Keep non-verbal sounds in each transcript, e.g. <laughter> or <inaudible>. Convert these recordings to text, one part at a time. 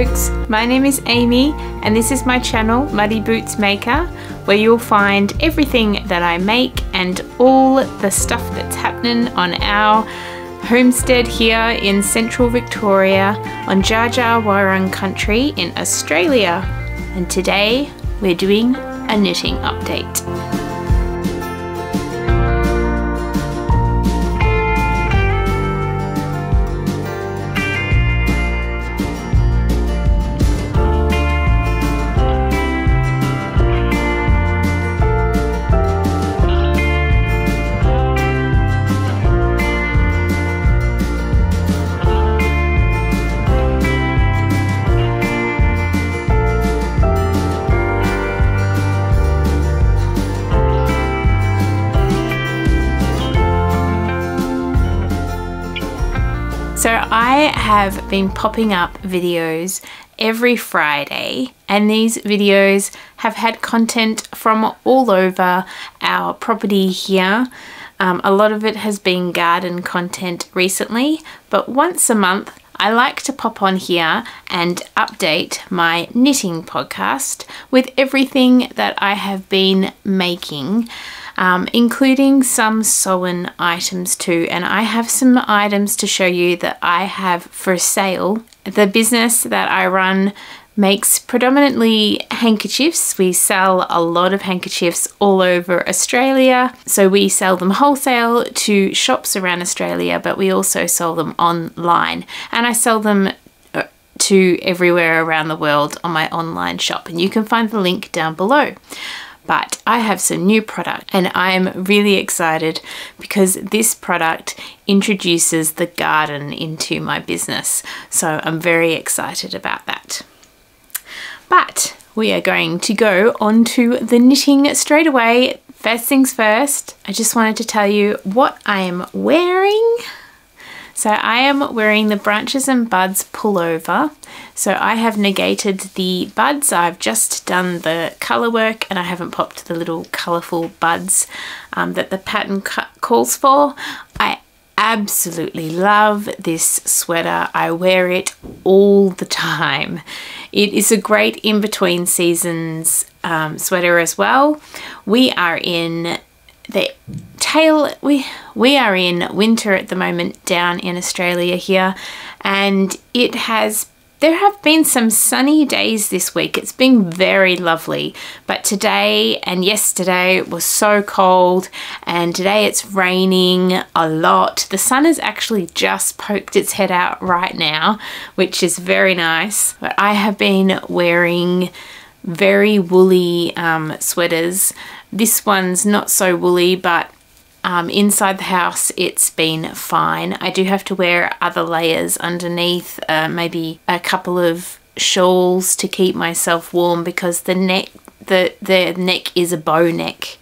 Folks, my name is Amy and this is my channel Muddy Boots Maker where you'll find everything that I make and all the stuff that's happening on our homestead here in central Victoria on Dja Wurrung country in Australia. And today we're doing a knitting update. Have been popping up videos every Friday and these videos have had content from all over our property here. Um, a lot of it has been garden content recently, but once a month I like to pop on here and update my knitting podcast with everything that I have been making um, including some sewn items too. And I have some items to show you that I have for sale. The business that I run makes predominantly handkerchiefs. We sell a lot of handkerchiefs all over Australia. So we sell them wholesale to shops around Australia, but we also sell them online. And I sell them uh, to everywhere around the world on my online shop. And you can find the link down below but I have some new product and I'm really excited because this product introduces the garden into my business. So I'm very excited about that. But we are going to go on to the knitting straight away. First things first, I just wanted to tell you what I am wearing. So I am wearing the Branches and Buds pullover. So I have negated the buds. I've just done the colour work and I haven't popped the little colourful buds um, that the pattern calls for. I absolutely love this sweater. I wear it all the time. It is a great in-between seasons um, sweater as well. We are in the tail we we are in winter at the moment down in Australia here and it has there have been some sunny days this week. It's been very lovely, but today and yesterday it was so cold, and today it's raining a lot. The sun has actually just poked its head out right now, which is very nice. But I have been wearing very woolly um, sweaters. This one's not so woolly, but um, inside the house it's been fine. I do have to wear other layers underneath, uh, maybe a couple of shawls to keep myself warm because the neck the, the neck is a bow neck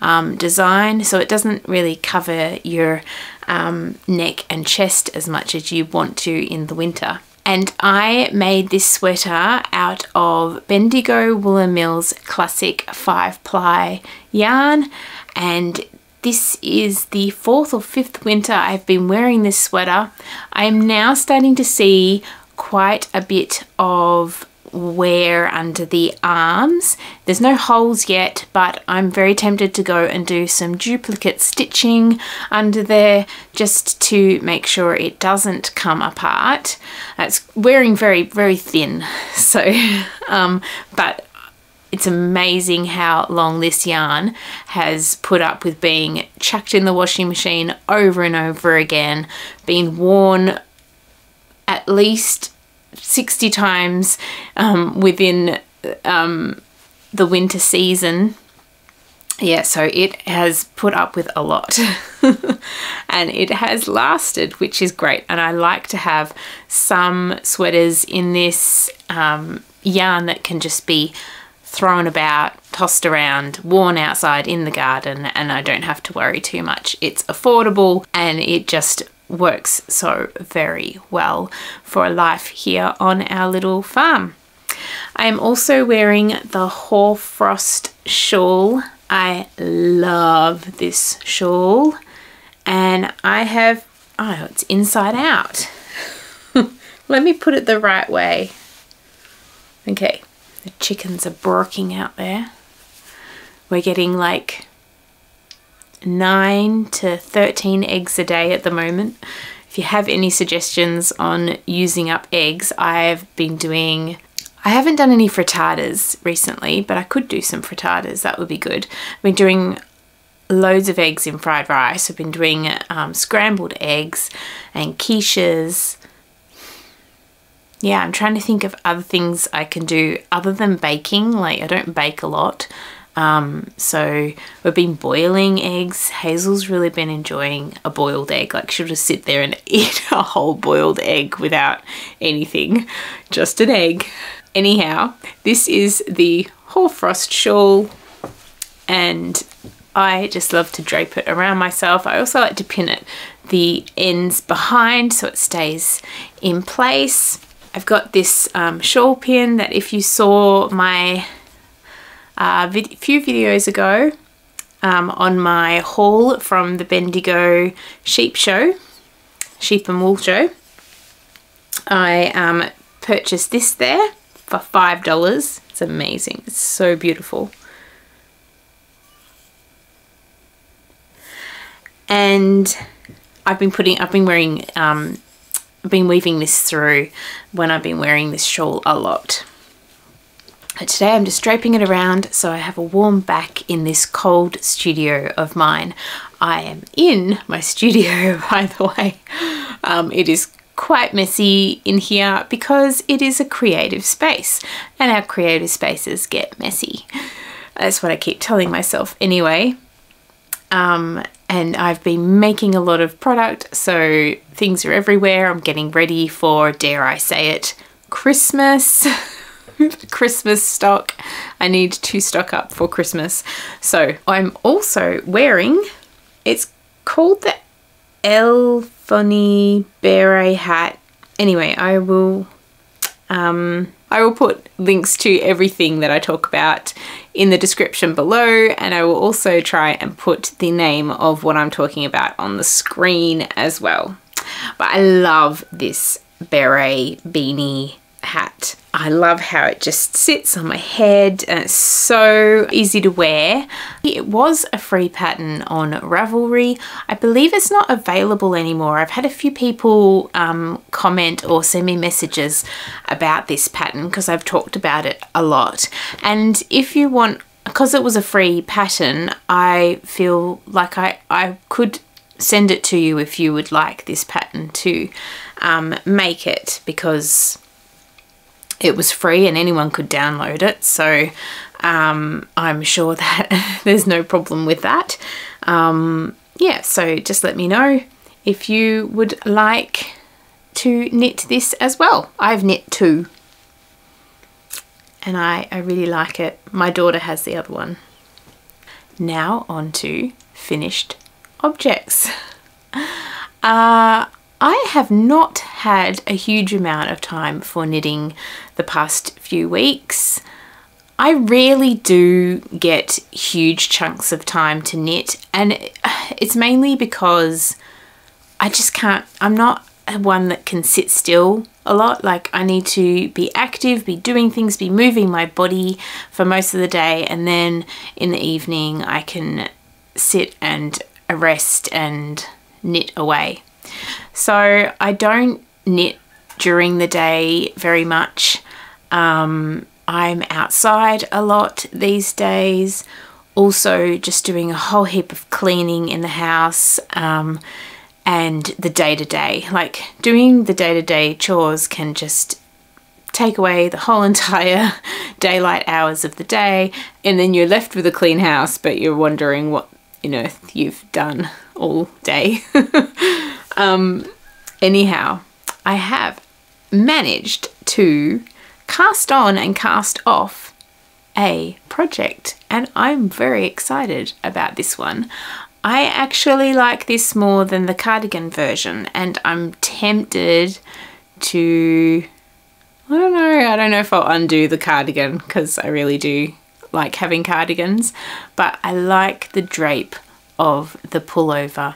um, design so it doesn't really cover your um, neck and chest as much as you want to in the winter and I made this sweater out of Bendigo Woollen Mills Classic 5 ply yarn and this is the fourth or fifth winter I've been wearing this sweater. I am now starting to see quite a bit of wear under the arms. There's no holes yet, but I'm very tempted to go and do some duplicate stitching under there just to make sure it doesn't come apart. It's wearing very, very thin, <laughs> so, um, but it's amazing how long this yarn has put up with being chucked in the washing machine over and over again, being worn at least 60 times um, within um, the winter season. Yeah, so it has put up with a lot <laughs> and it has lasted, which is great. And I like to have some sweaters in this um, yarn that can just be thrown about, tossed around, worn outside in the garden, and I don't have to worry too much. It's affordable and it just works so very well for a life here on our little farm. I am also wearing the Hoarfrost shawl. I love this shawl and I have, oh, it's inside out. <laughs> let me put it the right way. Okay, the chickens are barking out there. We're getting like 9 to 13 eggs a day at the moment. If you have any suggestions on using up eggs, I've been doing I haven't done any frittatas recently, but I could do some frittatas. That would be good. I've been doing loads of eggs in fried rice. I've been doing um, scrambled eggs and quiches. Yeah, I'm trying to think of other things I can do other than baking. Like, I don't bake a lot. Um, so we've been boiling eggs. Hazel's really been enjoying a boiled egg. Like she'll just sit there and <laughs> eat a whole boiled egg without anything, just an egg. Anyhow, this is the hoarfrost shawl and I just love to drape it around myself. I also like to pin it the ends behind so it stays in place. I've got this um, shawl pin that if you saw my uh, vid few videos ago um, on my haul from the Bendigo Sheep Show, Sheep and Wool Show. I um, purchased this there for $5. It's amazing. It's so beautiful. And I've been putting, I've been wearing, um, I've been weaving this through when I've been wearing this shawl a lot. But today I'm just draping it around so I have a warm back in this cold studio of mine. I am in my studio, <laughs> by the way. Um, it is quite messy in here because it is a creative space and our creative spaces get messy. That's what I keep telling myself anyway. Um, and I've been making a lot of product, so things are everywhere. I'm getting ready for, dare I say it, Christmas. <laughs> Christmas stock. I need to stock up for Christmas. So I'm also wearing, it's called the Elfunny Beret hat. Anyway, I will um, I will put links to everything that I talk about in the description below and I will also try and put the name of what I'm talking about on the screen as well. But I love this beret beanie hat. I love how it just sits on my head and it's so easy to wear. It was a free pattern on Ravelry. I believe it's not available anymore. I've had a few people um, comment or send me messages about this pattern because I've talked about it a lot. And if you want, because it was a free pattern, I feel like I, I could send it to you if you would like this pattern to um, make it because it was free and anyone could download it. So um, I'm sure <laughs> that there's no problem with that. Um, yeah so just let me know if you would like to knit this as well. I've knit two. And I, I really like it. My daughter has the other one. Now on to finished objects. <laughs> Uh, I have not had a huge amount of time for knitting the past few weeks. I rarely do get huge chunks of time to knit and it's mainly because I just can't, I'm not one that can sit still a lot. Like I need to be active, be doing things, be moving my body for most of the day and then in the evening I can sit and rest and knit away. So I don't knit during the day very much. Um, I'm outside a lot these days. Also just doing a whole heap of cleaning in the house um, and the day-to-day. -day. Like doing the day-to-day -day chores can just take away the whole <laughs> entire daylight hours of the day and then you're left with a clean house but you're wondering what you know you've done all day. <laughs> Um, anyhow, I have managed to cast on and cast off a project and I'm very excited about this one. I actually like this more than the cardigan version and I'm tempted to I don't know I don't know if I'll undo the cardigan because I really do like having cardigans but I like the drape of the pullover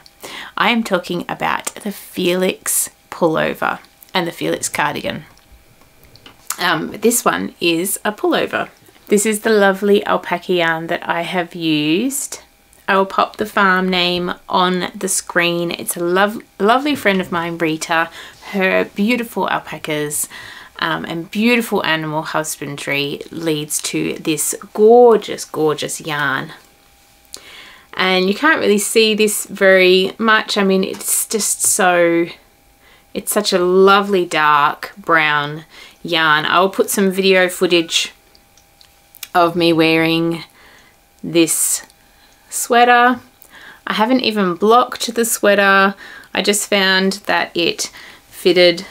I am talking about the Felix pullover. and the Felix cardigan. Um, this one is a pullover. This is the lovely alpaca yarn that I have used. I will pop the farm name on the screen. It's a lov lovely friend of mine, Rita. Her beautiful alpacas um, and beautiful animal husbandry leads to this gorgeous, gorgeous yarn. And you can't really see this very much. I mean, it's just so, it's such a lovely dark brown yarn. I will put some video footage of me wearing this sweater. I haven't even blocked the sweater. I just found that it fitted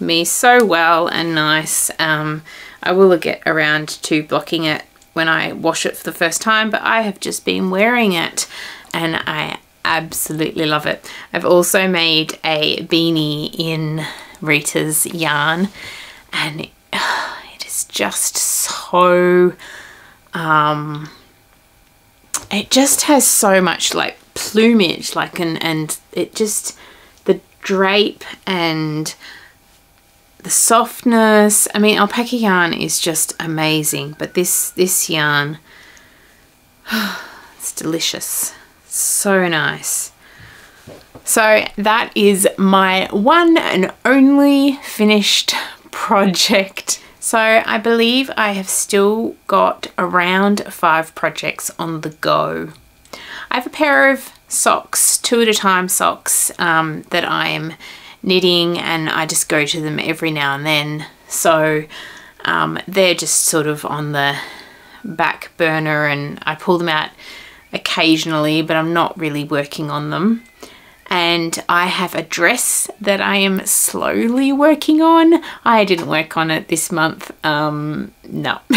me so well and nice. Um, I will get around to blocking it when I wash it for the first time, but I have just been wearing it and I absolutely love it. I've also made a beanie in Rita's yarn and it, <sighs> it is just so um it just has so much like plumage like and and it just the drape and the softness I mean alpaca yarn is just amazing but this this yarn <sighs> it's delicious so nice so that is my one and only finished project. So I believe I have still got around five projects on the go. I have a pair of socks, two at a time socks um, that I am knitting and I just go to them every now and then. So um, they're just sort of on the back burner and I pull them out occasionally but I'm not really working on them and I have a dress that I am slowly working on. I didn't work on it this month. Um, no. <laughs>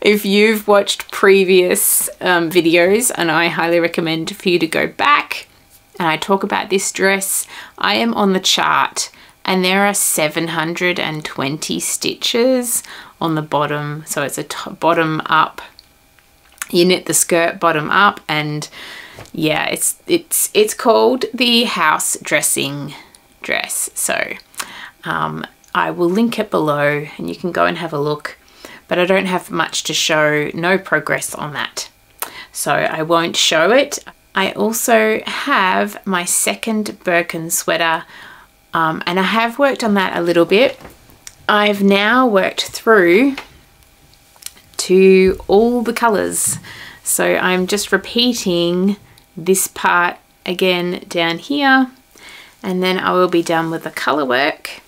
if you've watched previous um, videos, and I highly recommend for you to go back and I talk about this dress, I am on the chart and there are 720 stitches on the bottom. So it's a bottom up. You knit the skirt bottom up and yeah, it's it's it's called the house dressing dress. So um, I will link it below and you can go and have a look. But I don't have much to show, no progress on that. So I won't show it. I also have my second Birkin sweater um, and I have worked on that a little bit. I've now worked through to all the colours. So I'm just repeating this part again down here and then I will be done with the colour work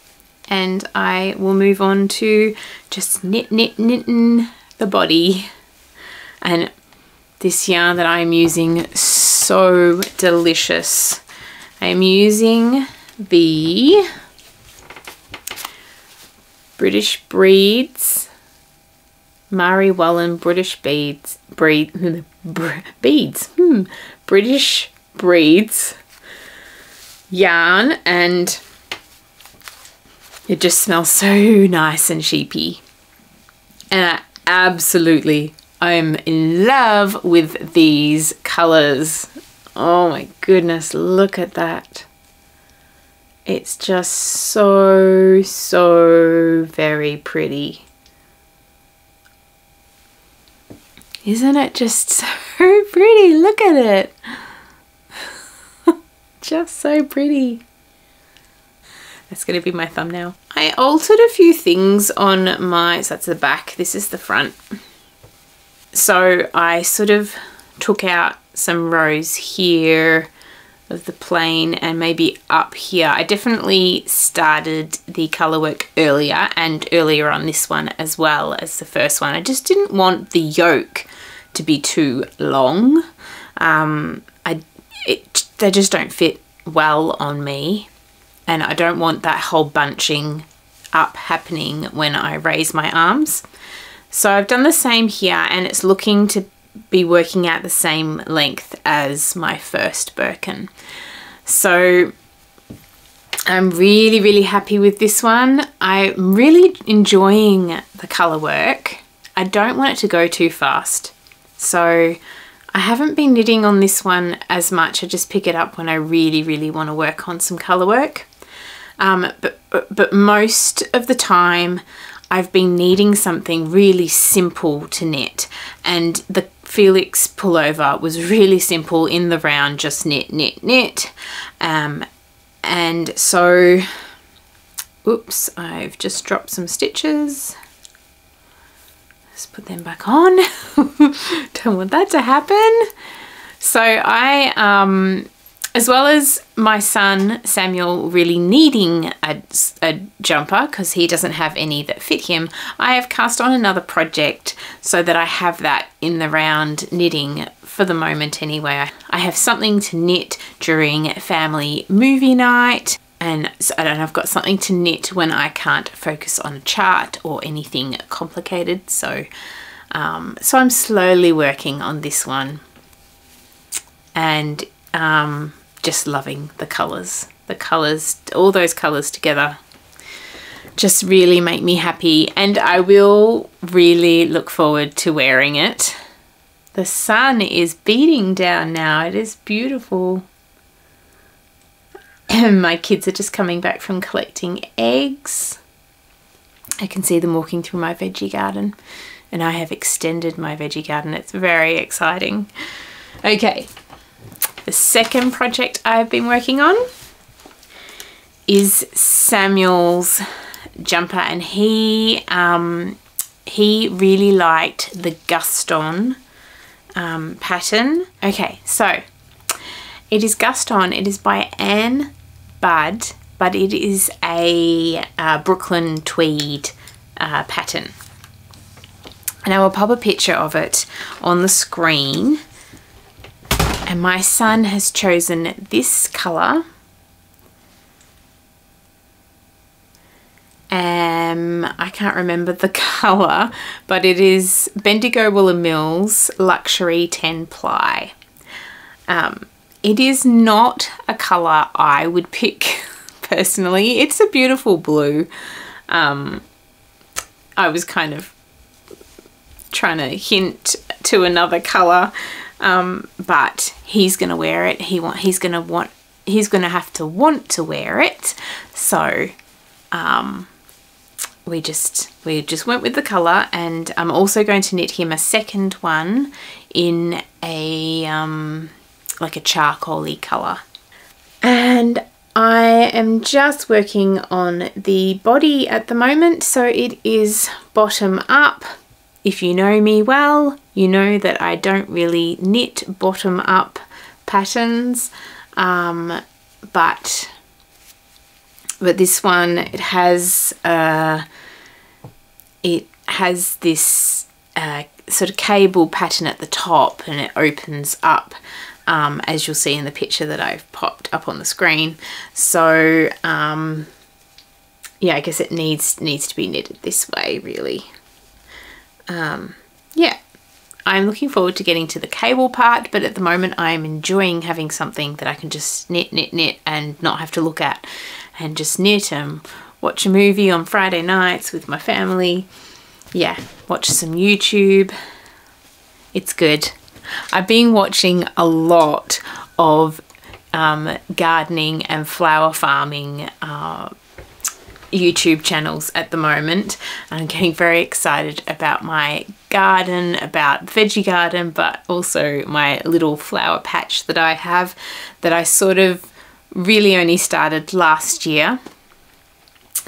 and I will move on to just knit knit knitting the body and this yarn that I'm using so delicious I'm using the British Breeds Marie Wallin British Beads breed <laughs> beads hmm British breeds yarn and it just smells so nice and sheepy. And I absolutely, I'm in love with these colors. Oh my goodness, look at that. It's just so, so very pretty. Isn't it just <laughs> so pretty? Look at it. <laughs> just so pretty. That's going to be my thumbnail. I altered a few things on my, so that's the back, this is the front. So I sort of took out some rows here of the plain and maybe up here. I definitely started the colour work earlier and earlier on this one as well as the first one. I just didn't want the yoke to be too long. Um, I, it, they just don't fit well on me and I don't want that whole bunching up happening when I raise my arms. So I've done the same here and it's looking to be working out the same length as my first Birkin. So I'm really, really happy with this one. I'm really enjoying the colour work. I don't want it to go too fast. So I haven't been knitting on this one as much. I just pick it up when I really, really want to work on some colour work. Um, but, but, but most of the time I've been needing something really simple to knit and the Felix pullover was really simple in the round, just knit, knit, knit. Um, and so, oops, I've just dropped some stitches. Let's put them back on. <laughs> Don't want that to happen. So I um, as well as my son Samuel really needing a, a jumper because he doesn't have any that fit him, I have cast on another project so that I have that in the round knitting for the moment anyway. I have something to knit during family movie night and so I've got something to knit when I can't focus on a chart or anything complicated. So, um, so I'm slowly working on this one and um, just loving the colours. The colours, all those colours together just really make me happy and I will really look forward to wearing it. The sun is beating down now. It is beautiful. <clears throat> my kids are just coming back from collecting eggs. I can see them walking through my veggie garden and I have extended my veggie garden. It's very exciting. Okay, the second project I've been working on is Samuel's jumper and he um, he really liked the Guston um, pattern. Okay, so it is Guston. It is by Ann Budd, but it is a uh, Brooklyn tweed uh, pattern. And I will pop a picture of it on the screen and my son has chosen this colour. Um, I can't remember the <laughs> colour, but it is Bendigo Woollen Mills Luxury 10 Ply. Um, it is not a colour I would pick <laughs> personally. It's a beautiful blue. Um, I was kind of trying to hint to another colour um, but he's going to wear it. He want he's going to want he's going to have to want to wear it. So um, we just we just went with the color and I'm also going to knit him a second one in a um, like a charcoaly color. And I am just working on the body at the moment so it is bottom up if you know me well, you know that I don't really knit bottom up patterns, um, but but this one it has uh, it has this uh, sort of cable pattern at the top and it opens up um, as you'll see in the picture that I've popped up on the screen. So um, yeah I guess it needs needs to be knitted this way really um, yeah, I'm looking forward to getting to the cable part, but at the moment I'm enjoying having something that I can just knit, knit, knit and not have to look at and just knit and watch a movie on Friday nights with my family. Yeah, watch some YouTube. It's good. I've been watching a lot of um, gardening and flower farming uh, YouTube channels at the moment. I'm getting very excited about my garden, about veggie garden, but also my little flower patch that I have that I sort of really only started last year.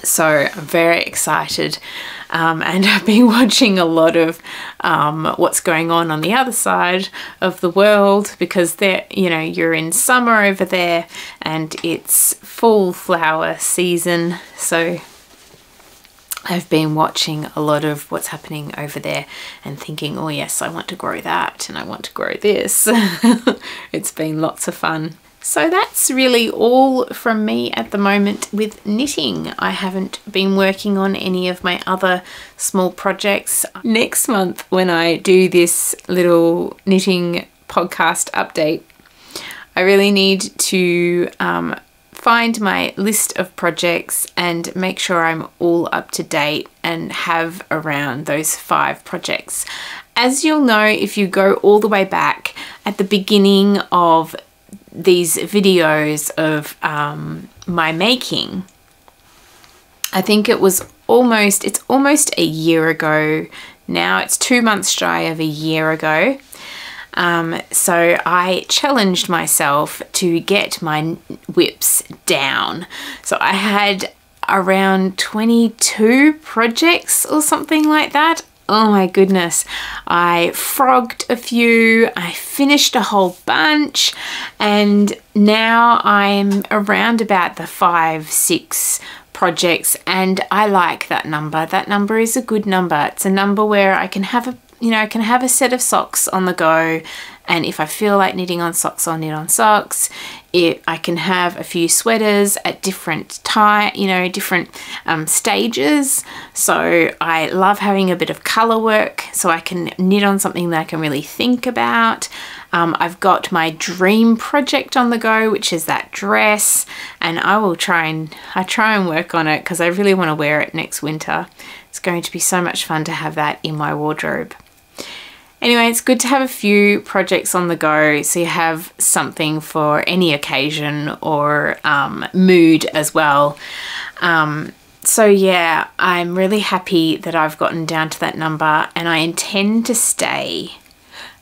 So I'm very excited um, and <laughs> I've been watching a lot of um, what's going on on the other side of the world because there, you know, you're in summer over there and it's full flower season. So I've been watching a lot of what's happening over there and thinking, oh yes, I want to grow that and I want to grow this. <laughs> it's been lots of fun. So that's really all from me at the moment with knitting. I haven't been working on any of my other small projects. Next month when I do this little knitting podcast update, I really need to um, find my list of projects and make sure I'm all up to date and have around those five projects. As you'll know if you go all the way back at the beginning of these videos of um, my making, I think it was almost, it's almost a year ago now. It's two months shy of a year ago. Um, so I challenged myself to get my WIPs down. So I had around 22 projects or something like that. Oh my goodness. I frogged a few, I finished a whole bunch, and now I'm around about the five, six projects, and I like that number. That number is a good number. It's a number where I can have a you know, I can have a set of socks on the go and if I feel like knitting on socks, I'll knit on socks. If I can have a few sweaters at different time, you know, different um, stages. So I love having a bit of color work so I can knit on something that I can really think about. Um, I've got my dream project on the go, which is that dress, and I will try and I try and work on it because I really want to wear it next winter. It's going to be so much fun to have that in my wardrobe. Anyway, it's good to have a few projects on the go so you have something for any occasion or um, mood as well. Um, so yeah, I'm really happy that I've gotten down to that number and I intend to stay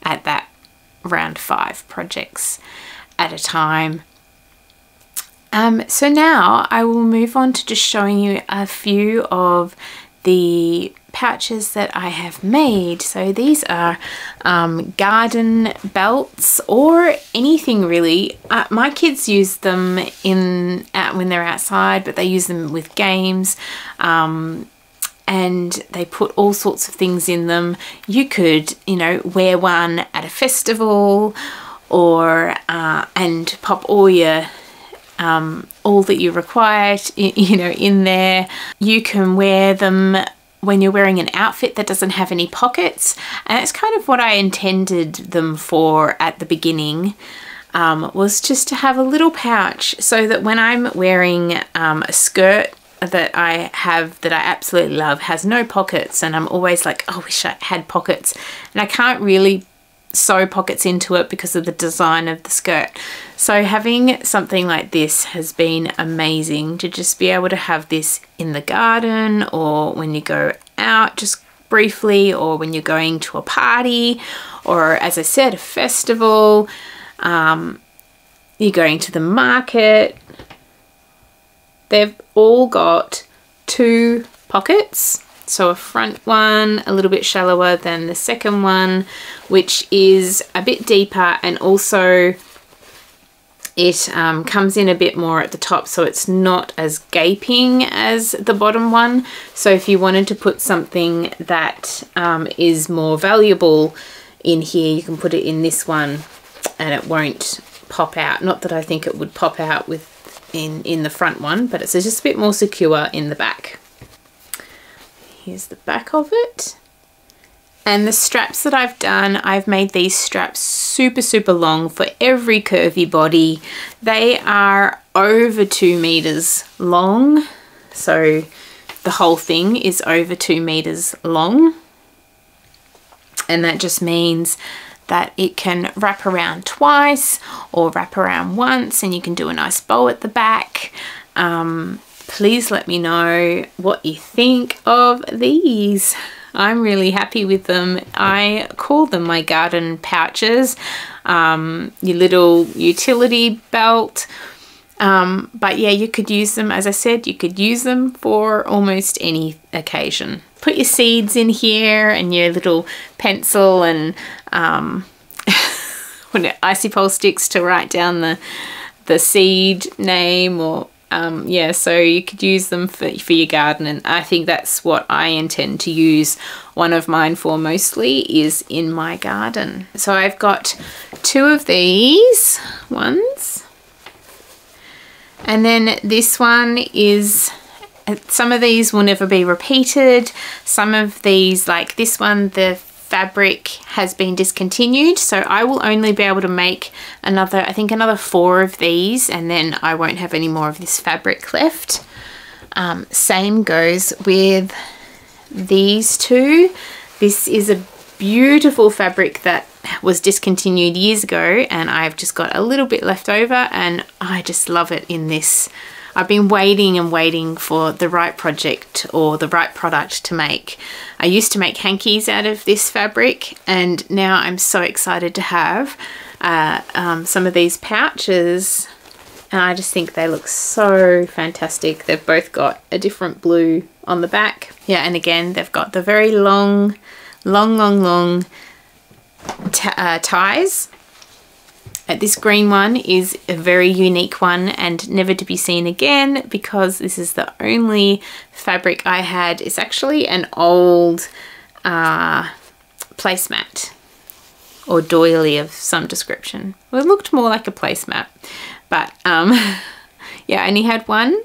at that round five projects at a time. Um, so now I will move on to just showing you a few of the pouches that I have made. So these are um, garden belts or anything really. Uh, my kids use them in when they're outside, but they use them with games. Um, and they put all sorts of things in them. You could, you know, wear one at a festival or uh, and pop all your um, all that you require, you know, in there. You can wear them when you're wearing an outfit that doesn't have any pockets. And it's kind of what I intended them for at the beginning. Um, was just to have a little pouch so that when I'm wearing um, a skirt that I have that I absolutely love has no pockets and I'm always like, oh, I wish I had pockets. And I can't really sew pockets into it because of the design of the skirt. So having something like this has been amazing to just be able to have this in the garden or when you go out just briefly or when you're going to a party or as I said a festival um, you're going to the market. They've all got two pockets. So a front one, a little bit shallower than the second one, which is a bit deeper and also it um, comes in a bit more at the top so it's not as gaping as the bottom one. So if you wanted to put something that um, is more valuable in here, you can put it in this one and it won't pop out. Not that I think it would pop out with in, in the front one, but it's just a bit more secure in the back. Here's the back of it. And the straps that I've done, I've made these straps super, super long for every curvy body. They are over two meters long. So the whole thing is over two meters long. And that just means that it can wrap around twice or wrap around once and you can do a nice bow at the back. Um, please let me know what you think of these. I'm really happy with them. I call them my garden pouches, um, your little utility belt. Um, but yeah, you could use them, as I said, you could use them for almost any occasion. Put your seeds in here and your little pencil and um, <laughs> icy pole sticks to write down the the seed name or um, yeah, so you could use them for, for your garden and I think that's what I intend to use one of mine for mostly is in my garden. So I've got two of these ones and then this one is some of these will never be repeated. Some of these like this one, the fabric has been discontinued so I will only be able to make another I think another four of these and then I won't have any more of this fabric left. Um, same goes with these two. This is a beautiful fabric that was discontinued years ago and I've just got a little bit left over and I just love it in this I've been waiting and waiting for the right project or the right product to make. I used to make hankies out of this fabric and now I'm so excited to have uh, um, some of these pouches and I just think they look so fantastic. They've both got a different blue on the back. Yeah, and again, they've got the very long, long, long, long uh, ties. This green one is a very unique one and never to be seen again because this is the only fabric I had. It's actually an old uh, placemat or doily of some description. Well, it looked more like a placemat. But um, <laughs> yeah, I only had one.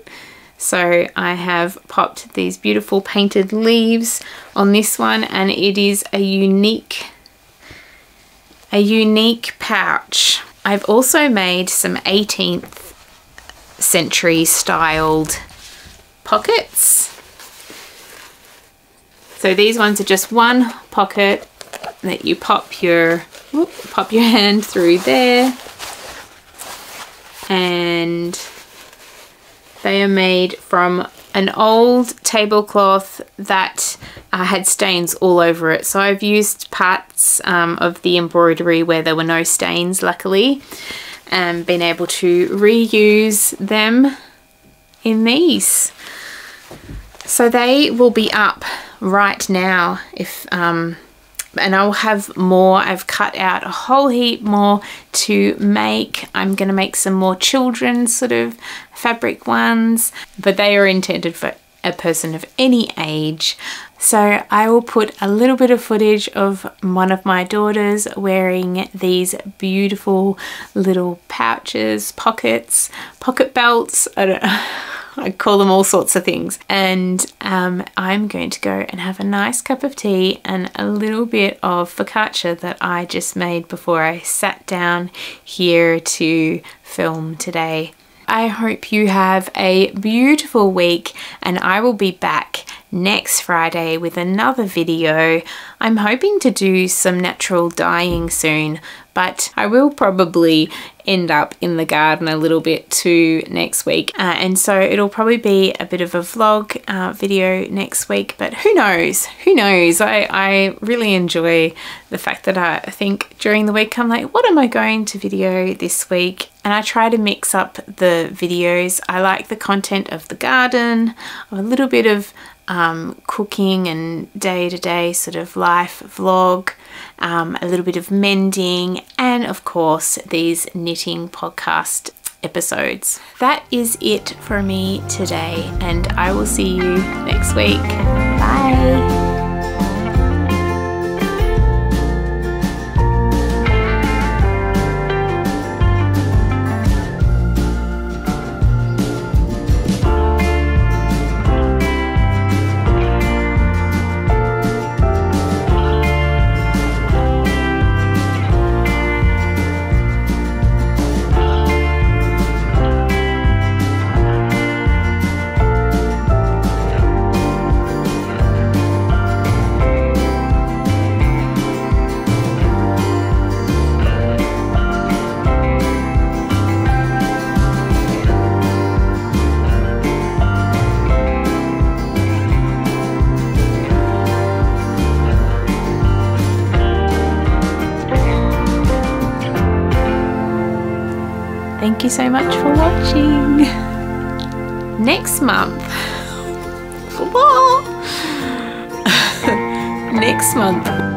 So I have popped these beautiful painted leaves on this one and it is a unique, a unique pouch. I've also made some 18th century styled pockets. So these ones are just one pocket that you pop your, whoop, pop your <laughs> hand through there and they are made from an old tablecloth that uh, had stains all over it. So I've used parts um, of the embroidery where there were no stains, luckily, and been able to reuse them in these. So they will be up right now if um, and I'll have more. I've cut out a whole heap more to make. I'm going to make some more children's sort of fabric ones, but they are intended for a person of any age. So I will put a little bit of footage of one of my daughters wearing these beautiful little pouches, pockets, pocket belts. I don't know. <laughs> I call them all sorts of things. And um, I'm going to go and have a nice cup of tea and a little bit of focaccia that I just made before I sat down here to film today. I hope you have a beautiful week and I will be back next Friday with another video. I'm hoping to do some natural dyeing soon, but I will probably end up in the garden a little bit too next week. Uh, and so it'll probably be a bit of a vlog uh, video next week, but who knows? Who knows? I, I really enjoy the fact that I think during the week I'm like, what am I going to video this week? And I try to mix up the videos. I like the content of the garden, a little bit of um, cooking and day-to-day -day sort of life vlog, um, a little bit of mending, and of course these knitting podcast episodes. That is it for me today, and I will see you next week. Bye. So much for watching. Next month, <laughs> <laughs> next month